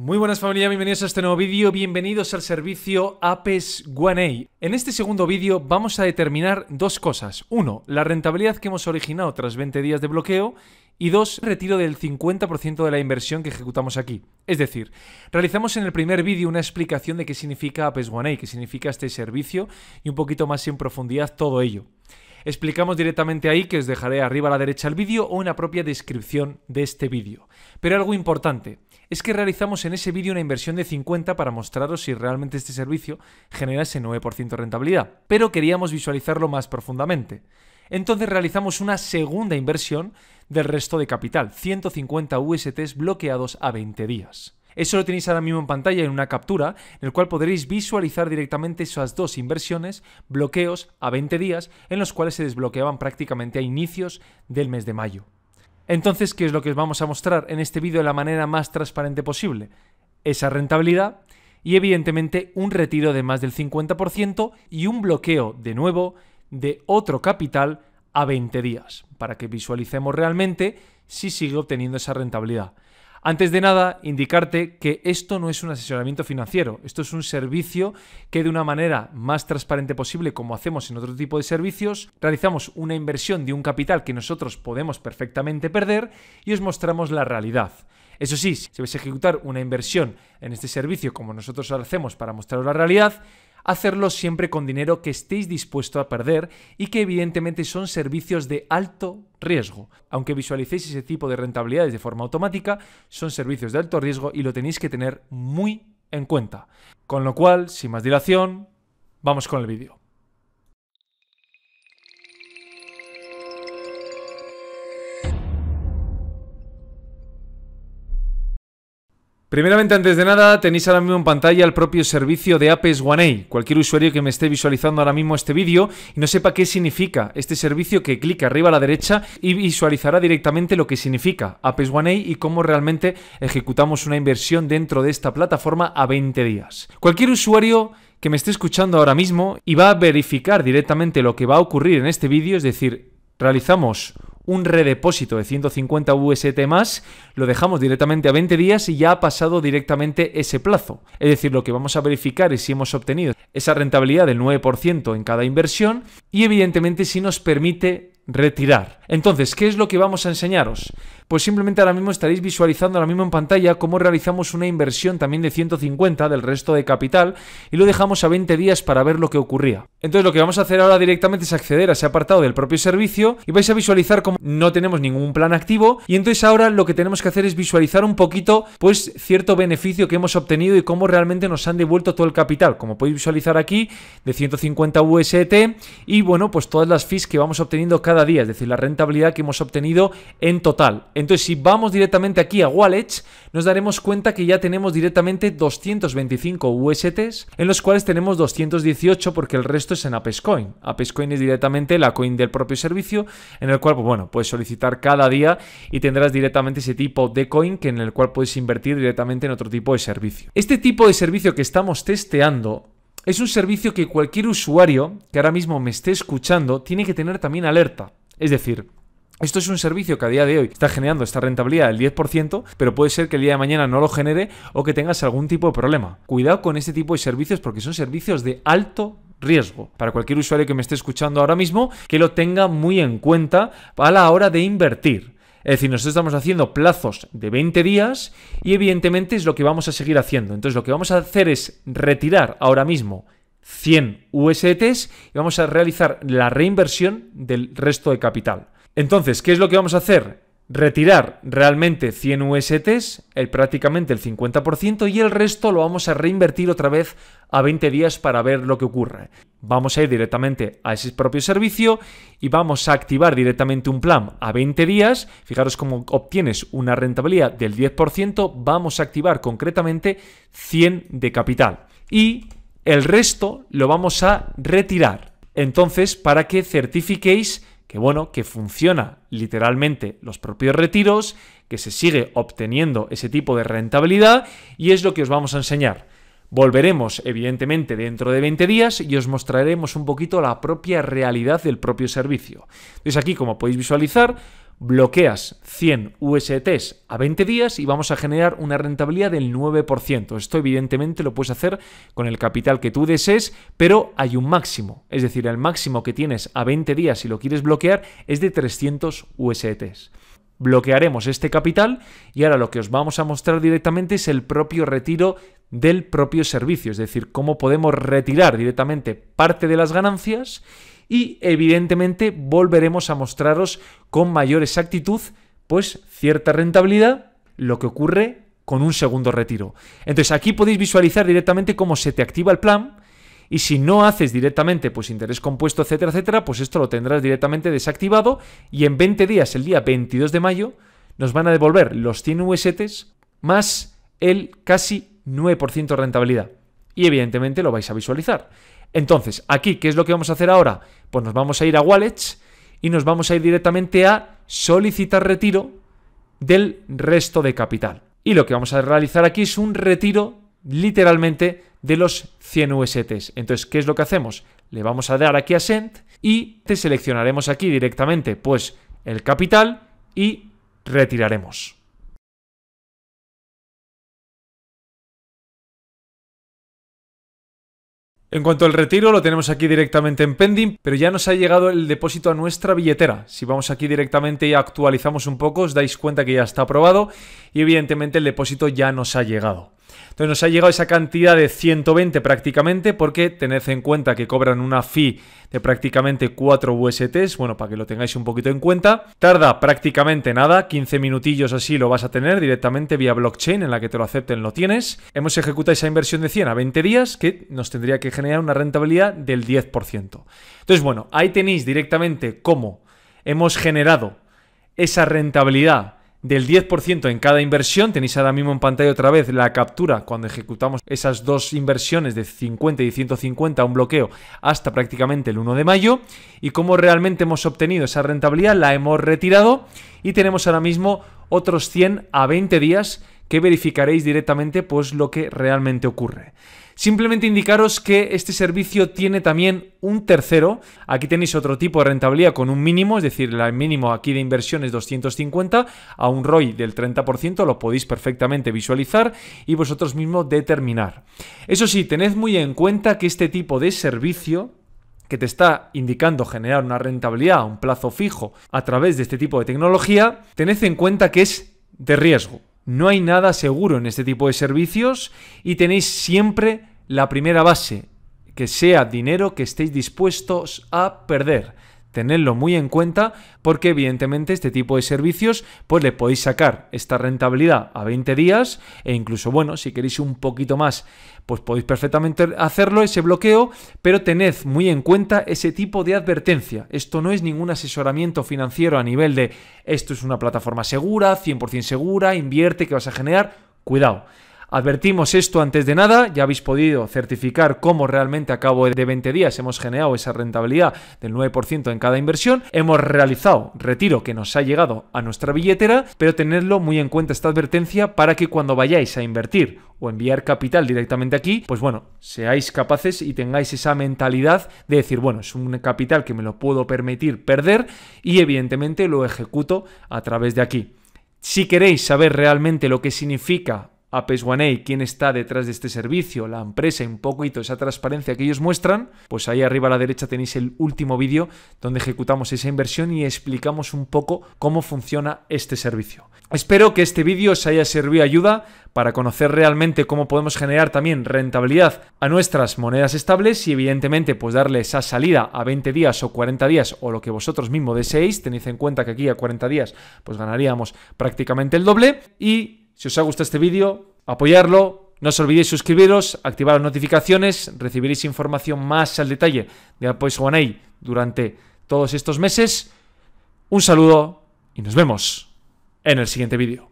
Muy buenas familia, bienvenidos a este nuevo vídeo, bienvenidos al servicio Apes One En este segundo vídeo vamos a determinar dos cosas. Uno, la rentabilidad que hemos originado tras 20 días de bloqueo y dos, retiro del 50% de la inversión que ejecutamos aquí. Es decir, realizamos en el primer vídeo una explicación de qué significa Apes One qué significa este servicio y un poquito más en profundidad todo ello. Explicamos directamente ahí que os dejaré arriba a la derecha el vídeo o en la propia descripción de este vídeo. Pero algo importante, es que realizamos en ese vídeo una inversión de 50 para mostraros si realmente este servicio genera ese 9% de rentabilidad, pero queríamos visualizarlo más profundamente. Entonces realizamos una segunda inversión del resto de capital, 150 USTs bloqueados a 20 días. Eso lo tenéis ahora mismo en pantalla en una captura, en el cual podréis visualizar directamente esas dos inversiones, bloqueos a 20 días, en los cuales se desbloqueaban prácticamente a inicios del mes de mayo. Entonces, ¿qué es lo que os vamos a mostrar en este vídeo de la manera más transparente posible? Esa rentabilidad y evidentemente un retiro de más del 50% y un bloqueo de nuevo de otro capital a 20 días, para que visualicemos realmente si sigue obteniendo esa rentabilidad. Antes de nada, indicarte que esto no es un asesoramiento financiero, esto es un servicio que de una manera más transparente posible, como hacemos en otro tipo de servicios, realizamos una inversión de un capital que nosotros podemos perfectamente perder y os mostramos la realidad. Eso sí, si vais a ejecutar una inversión en este servicio como nosotros lo hacemos para mostraros la realidad, hacerlo siempre con dinero que estéis dispuesto a perder y que evidentemente son servicios de alto riesgo. Aunque visualicéis ese tipo de rentabilidades de forma automática, son servicios de alto riesgo y lo tenéis que tener muy en cuenta. Con lo cual, sin más dilación, vamos con el vídeo. Primeramente, antes de nada, tenéis ahora mismo en pantalla el propio servicio de Apes One Cualquier usuario que me esté visualizando ahora mismo este vídeo y no sepa qué significa este servicio, que clique arriba a la derecha y visualizará directamente lo que significa Apes One y cómo realmente ejecutamos una inversión dentro de esta plataforma a 20 días. Cualquier usuario que me esté escuchando ahora mismo y va a verificar directamente lo que va a ocurrir en este vídeo, es decir, realizamos un redepósito de 150 UST más, lo dejamos directamente a 20 días y ya ha pasado directamente ese plazo. Es decir, lo que vamos a verificar es si hemos obtenido esa rentabilidad del 9% en cada inversión y evidentemente si nos permite retirar. Entonces, ¿qué es lo que vamos a enseñaros? Pues simplemente ahora mismo estaréis visualizando ahora mismo en pantalla cómo realizamos una inversión también de 150 del resto de capital y lo dejamos a 20 días para ver lo que ocurría. Entonces lo que vamos a hacer ahora directamente es acceder a ese apartado del propio servicio y vais a visualizar cómo no tenemos ningún plan activo y entonces ahora lo que tenemos que hacer es visualizar un poquito pues cierto beneficio que hemos obtenido y cómo realmente nos han devuelto todo el capital. Como podéis visualizar aquí de 150 UST y bueno pues todas las fees que vamos obteniendo cada día, es decir la rentabilidad que hemos obtenido en total. Entonces, si vamos directamente aquí a Wallets, nos daremos cuenta que ya tenemos directamente 225 USTs, en los cuales tenemos 218 porque el resto es en Apescoin. Apescoin es directamente la coin del propio servicio, en el cual, pues, bueno, puedes solicitar cada día y tendrás directamente ese tipo de coin que en el cual puedes invertir directamente en otro tipo de servicio. Este tipo de servicio que estamos testeando es un servicio que cualquier usuario que ahora mismo me esté escuchando tiene que tener también alerta. Es decir, esto es un servicio que a día de hoy está generando esta rentabilidad del 10%, pero puede ser que el día de mañana no lo genere o que tengas algún tipo de problema. Cuidado con este tipo de servicios porque son servicios de alto riesgo. Para cualquier usuario que me esté escuchando ahora mismo, que lo tenga muy en cuenta a la hora de invertir. Es decir, nosotros estamos haciendo plazos de 20 días y evidentemente es lo que vamos a seguir haciendo. Entonces lo que vamos a hacer es retirar ahora mismo 100 USTs y vamos a realizar la reinversión del resto de capital. Entonces, ¿qué es lo que vamos a hacer? Retirar realmente 100 USTs, el, prácticamente el 50%, y el resto lo vamos a reinvertir otra vez a 20 días para ver lo que ocurre. Vamos a ir directamente a ese propio servicio y vamos a activar directamente un plan a 20 días. Fijaros cómo obtienes una rentabilidad del 10%, vamos a activar concretamente 100 de capital. Y el resto lo vamos a retirar. Entonces, para que certifiquéis que bueno, que funciona literalmente los propios retiros, que se sigue obteniendo ese tipo de rentabilidad y es lo que os vamos a enseñar. Volveremos, evidentemente, dentro de 20 días y os mostraremos un poquito la propia realidad del propio servicio. Entonces aquí, como podéis visualizar, bloqueas 100 USTs a 20 días y vamos a generar una rentabilidad del 9%. Esto evidentemente lo puedes hacer con el capital que tú desees, pero hay un máximo. Es decir, el máximo que tienes a 20 días si lo quieres bloquear es de 300 USTs. Bloquearemos este capital y ahora lo que os vamos a mostrar directamente es el propio retiro del propio servicio, es decir, cómo podemos retirar directamente parte de las ganancias y evidentemente volveremos a mostraros con mayor exactitud pues cierta rentabilidad, lo que ocurre con un segundo retiro. Entonces aquí podéis visualizar directamente cómo se te activa el plan y si no haces directamente pues interés compuesto, etcétera, etcétera, pues esto lo tendrás directamente desactivado y en 20 días, el día 22 de mayo, nos van a devolver los 100 USTs más el casi 9% de rentabilidad. Y evidentemente lo vais a visualizar. Entonces, aquí, ¿qué es lo que vamos a hacer ahora? Pues nos vamos a ir a Wallets y nos vamos a ir directamente a solicitar retiro del resto de capital. Y lo que vamos a realizar aquí es un retiro literalmente de los 100 USTs. Entonces, ¿qué es lo que hacemos? Le vamos a dar aquí a Send y te seleccionaremos aquí directamente pues el capital y retiraremos. En cuanto al retiro, lo tenemos aquí directamente en pending, pero ya nos ha llegado el depósito a nuestra billetera. Si vamos aquí directamente y actualizamos un poco, os dais cuenta que ya está aprobado y evidentemente el depósito ya nos ha llegado. Entonces nos ha llegado esa cantidad de 120 prácticamente porque tened en cuenta que cobran una fee de prácticamente 4 USTs, bueno, para que lo tengáis un poquito en cuenta. Tarda prácticamente nada, 15 minutillos así lo vas a tener directamente vía blockchain en la que te lo acepten, lo tienes. Hemos ejecutado esa inversión de 100 a 20 días que nos tendría que generar una rentabilidad del 10%. Entonces, bueno, ahí tenéis directamente cómo hemos generado esa rentabilidad del 10% en cada inversión. Tenéis ahora mismo en pantalla otra vez la captura cuando ejecutamos esas dos inversiones de 50 y 150 a un bloqueo hasta prácticamente el 1 de mayo. Y cómo realmente hemos obtenido esa rentabilidad, la hemos retirado y tenemos ahora mismo otros 100 a 20 días que verificaréis directamente pues lo que realmente ocurre. Simplemente indicaros que este servicio tiene también un tercero. Aquí tenéis otro tipo de rentabilidad con un mínimo, es decir, el mínimo aquí de inversión es 250 a un ROI del 30%, lo podéis perfectamente visualizar y vosotros mismos determinar. Eso sí, tened muy en cuenta que este tipo de servicio que te está indicando generar una rentabilidad a un plazo fijo a través de este tipo de tecnología, tened en cuenta que es de riesgo. No hay nada seguro en este tipo de servicios y tenéis siempre la primera base, que sea dinero que estéis dispuestos a perder. Tenedlo muy en cuenta porque evidentemente este tipo de servicios pues le podéis sacar esta rentabilidad a 20 días e incluso bueno, si queréis un poquito más pues podéis perfectamente hacerlo ese bloqueo, pero tened muy en cuenta ese tipo de advertencia. Esto no es ningún asesoramiento financiero a nivel de esto es una plataforma segura, 100% segura, invierte que vas a generar, cuidado. Advertimos esto antes de nada, ya habéis podido certificar cómo realmente a cabo de 20 días hemos generado esa rentabilidad del 9% en cada inversión, hemos realizado retiro que nos ha llegado a nuestra billetera, pero tenedlo muy en cuenta esta advertencia para que cuando vayáis a invertir o enviar capital directamente aquí, pues bueno, seáis capaces y tengáis esa mentalidad de decir, bueno, es un capital que me lo puedo permitir perder y evidentemente lo ejecuto a través de aquí. Si queréis saber realmente lo que significa Apes One quién está detrás de este servicio, la empresa un poquito esa transparencia que ellos muestran, pues ahí arriba a la derecha tenéis el último vídeo donde ejecutamos esa inversión y explicamos un poco cómo funciona este servicio. Espero que este vídeo os haya servido ayuda para conocer realmente cómo podemos generar también rentabilidad a nuestras monedas estables y evidentemente pues darle esa salida a 20 días o 40 días o lo que vosotros mismos deseéis. Tenéis en cuenta que aquí a 40 días pues ganaríamos prácticamente el doble y si os ha gustado este vídeo, apoyarlo. No os olvidéis suscribiros, activar las notificaciones, recibiréis información más al detalle de Apoys One durante todos estos meses. Un saludo y nos vemos en el siguiente vídeo.